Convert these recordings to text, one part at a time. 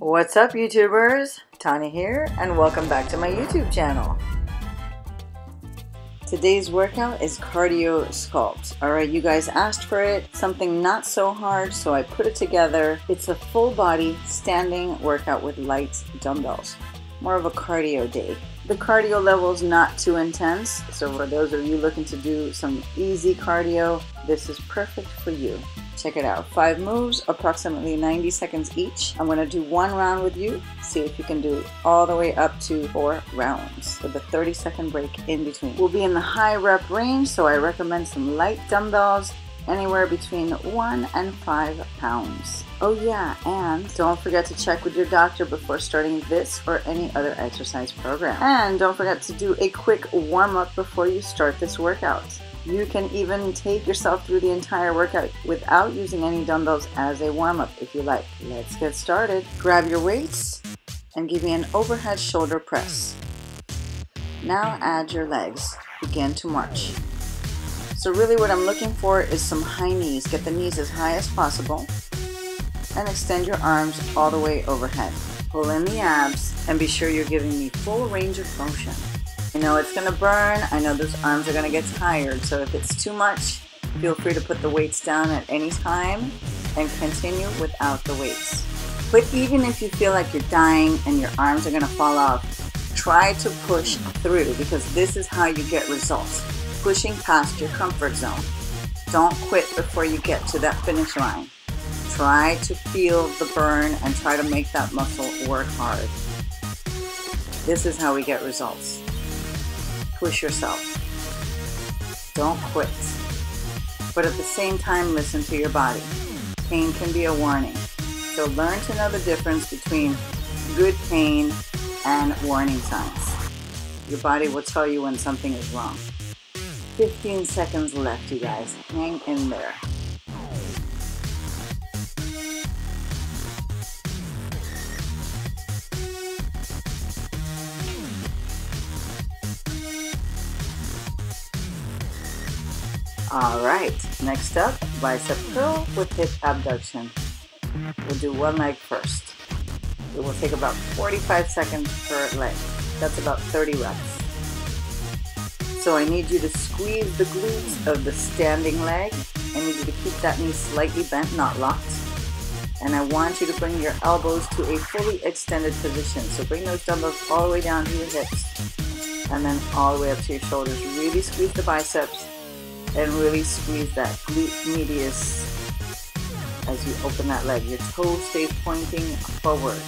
What's up YouTubers? Tania here and welcome back to my YouTube channel. Today's workout is cardio sculpt. Alright, you guys asked for it, something not so hard, so I put it together. It's a full body standing workout with light dumbbells. More of a cardio day. The cardio level is not too intense, so for those of you looking to do some easy cardio, this is perfect for you. Check it out. Five moves, approximately 90 seconds each. I'm to do one round with you. See if you can do all the way up to four rounds with a 30 second break in between. We'll be in the high rep range, so I recommend some light dumbbells anywhere between one and five pounds. Oh yeah, and don't forget to check with your doctor before starting this or any other exercise program. And don't forget to do a quick warm up before you start this workout. You can even take yourself through the entire workout without using any dumbbells as a warm up if you like. Let's get started. Grab your weights and give me an overhead shoulder press. Now add your legs. Begin to march. So really what I'm looking for is some high knees. Get the knees as high as possible and extend your arms all the way overhead. Pull in the abs and be sure you're giving me full range of motion. I know it's gonna burn. I know those arms are gonna get tired. So if it's too much, feel free to put the weights down at any time and continue without the weights. But even if you feel like you're dying and your arms are gonna fall off, try to push through because this is how you get results. Pushing past your comfort zone. Don't quit before you get to that finish line. Try to feel the burn and try to make that muscle work hard. This is how we get results push yourself. Don't quit. But at the same time, listen to your body. Pain can be a warning. So learn to know the difference between good pain and warning signs. Your body will tell you when something is wrong. 15 seconds left, you guys. Hang in there. All right, next up, bicep curl with hip abduction. We'll do one leg first. It will take about 45 seconds per leg. That's about 30 reps. So I need you to squeeze the glutes of the standing leg. I need you to keep that knee slightly bent, not locked. And I want you to bring your elbows to a fully extended position. So bring those dumbbells all the way down to your hips and then all the way up to your shoulders. Really squeeze the biceps and really squeeze that glute medius as you open that leg. Your toes stay pointing forward.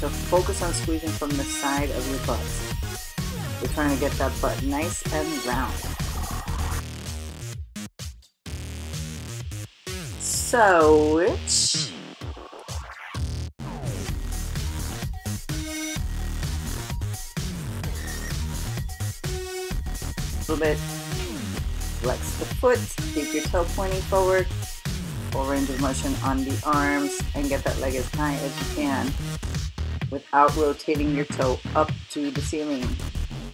So focus on squeezing from the side of your butt. You're trying to get that butt nice and round. Switch. A little bit Flex the foot, keep your toe pointing forward, full range of motion on the arms, and get that leg as high as you can without rotating your toe up to the ceiling.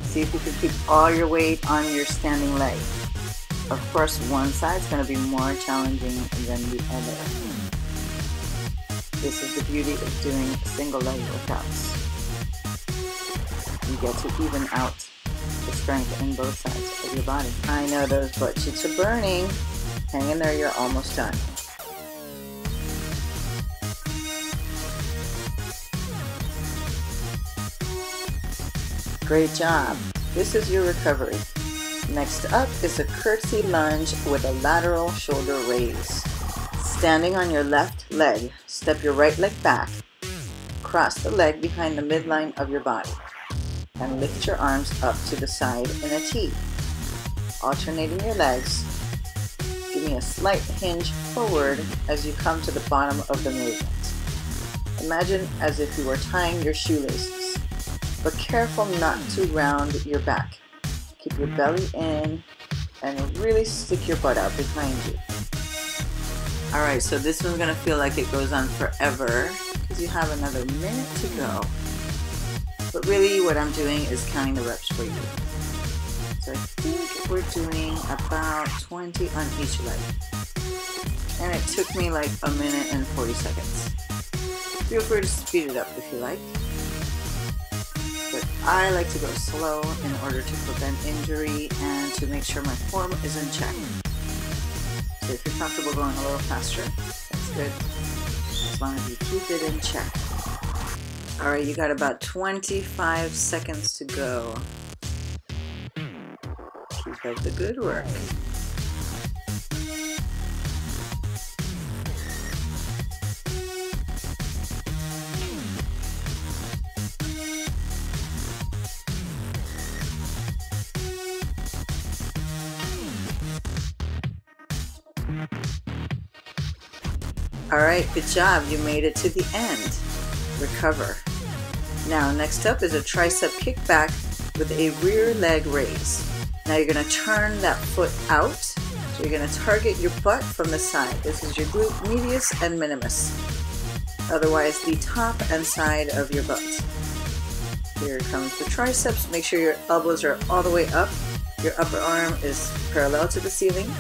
See if you can keep all your weight on your standing leg. Of course, one side is going to be more challenging than the other. This is the beauty of doing single leg workouts. You get to even out the strength in both sides of your body. I know those butt cheeks are burning. Hang in there, you're almost done. Great job. This is your recovery. Next up is a curtsy lunge with a lateral shoulder raise. Standing on your left leg, step your right leg back. Cross the leg behind the midline of your body and lift your arms up to the side in a T. Alternating your legs, give me a slight hinge forward as you come to the bottom of the movement. Imagine as if you were tying your shoelaces, but careful not to round your back. Keep your belly in and really stick your butt out behind you. Alright, so this one's to feel like it goes on forever because you have another minute to go. But really what I'm doing is counting the reps for you. So I think we're doing about 20 on each leg. And it took me like a minute and 40 seconds. Feel free to speed it up if you like. But I like to go slow in order to prevent injury and to make sure my form is in check. So if you're comfortable going a little faster, that's good. As long as you keep it in check. All right, you got about 25 seconds to go. Keep up the good work. All right, good job. You made it to the end. Recover. Now, next up is a tricep kickback with a rear leg raise. Now you're going to turn that foot out. So you're going to target your butt from the side. This is your glute medius and minimus. Otherwise, the top and side of your butt. Here comes the triceps. Make sure your elbows are all the way up. Your upper arm is parallel to the ceiling.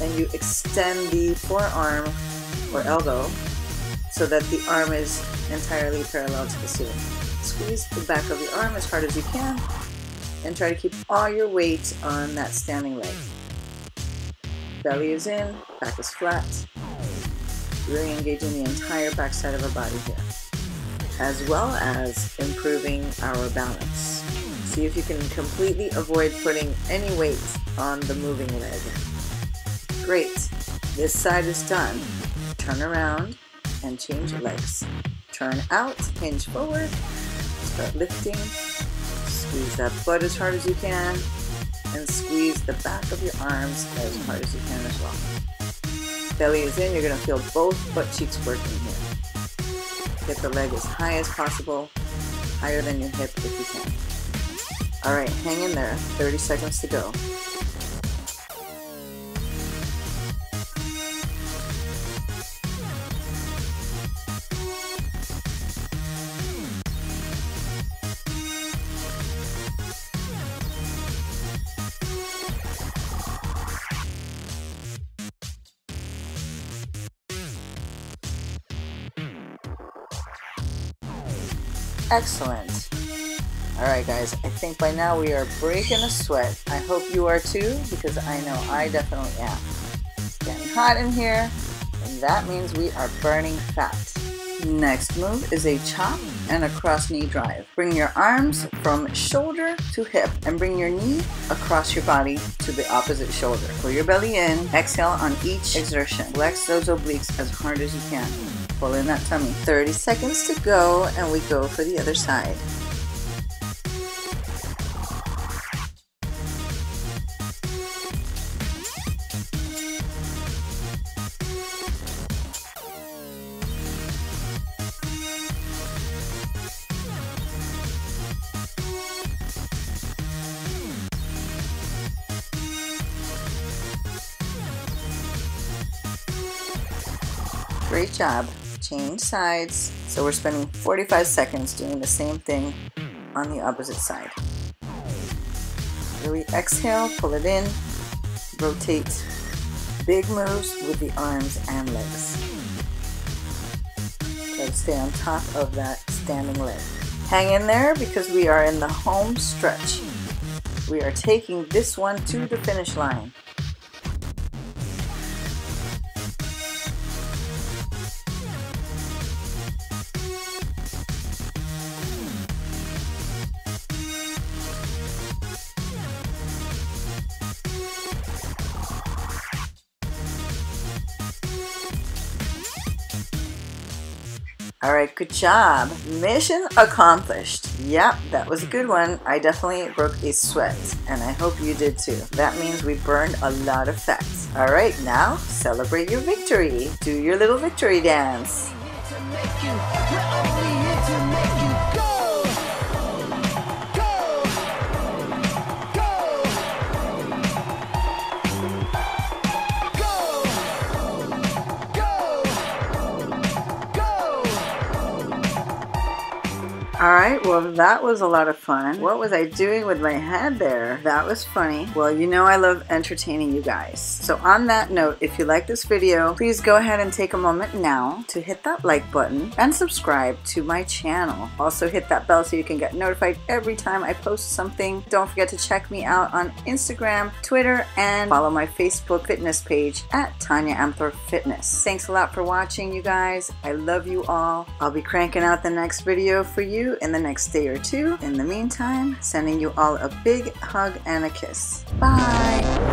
And you extend the forearm or elbow so that the arm is entirely parallel to the ceiling. Squeeze the back of your arm as hard as you can and try to keep all your weight on that standing leg. Belly is in, back is flat. Really engaging the entire backside of our body here, as well as improving our balance. See if you can completely avoid putting any weight on the moving leg. Great. This side is done. Turn around and change your legs. Turn out, hinge forward, start lifting, squeeze that butt as hard as you can, and squeeze the back of your arms as hard as you can as well. Belly is in, you're to feel both butt cheeks working here. Get the leg as high as possible, higher than your hip if you can. All right, hang in there, 30 seconds to go. Excellent. All right, guys, I think by now we are breaking a sweat. I hope you are too, because I know I definitely am. It's getting hot in here, and that means we are burning fat. Next move is a chop and a cross knee drive. Bring your arms from shoulder to hip and bring your knee across your body to the opposite shoulder. Pull your belly in, exhale on each exertion. Flex those obliques as hard as you can. Pull in that tummy. 30 seconds to go and we go for the other side. Great job. Change sides. So we're spending 45 seconds doing the same thing on the opposite side. Really exhale, pull it in, rotate. Big moves with the arms and legs. Try stay on top of that standing leg. Hang in there because we are in the home stretch. We are taking this one to the finish line. All right, good job. Mission accomplished. Yep, that was a good one. I definitely broke a sweat, and I hope you did too. That means we burned a lot of fat. All right, now celebrate your victory. Do your little victory dance. All right, well, that was a lot of fun. What was I doing with my head there? That was funny. Well, you know I love entertaining you guys. So on that note, if you like this video, please go ahead and take a moment now to hit that like button and subscribe to my channel. Also hit that bell so you can get notified every time I post something. Don't forget to check me out on Instagram, Twitter, and follow my Facebook fitness page at Tania Amthor Fitness. Thanks a lot for watching, you guys. I love you all. I'll be cranking out the next video for you in the next day or two. In the meantime, sending you all a big hug and a kiss. Bye!